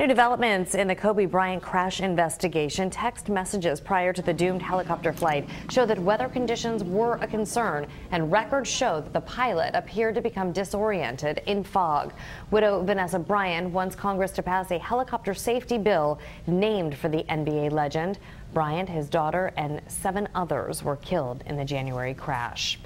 New developments in the Kobe Bryant crash investigation. Text messages prior to the doomed helicopter flight show that weather conditions were a concern, and records show that the pilot appeared to become disoriented in fog. Widow Vanessa Bryant wants Congress to pass a helicopter safety bill named for the NBA legend. Bryant, his daughter, and seven others were killed in the January crash.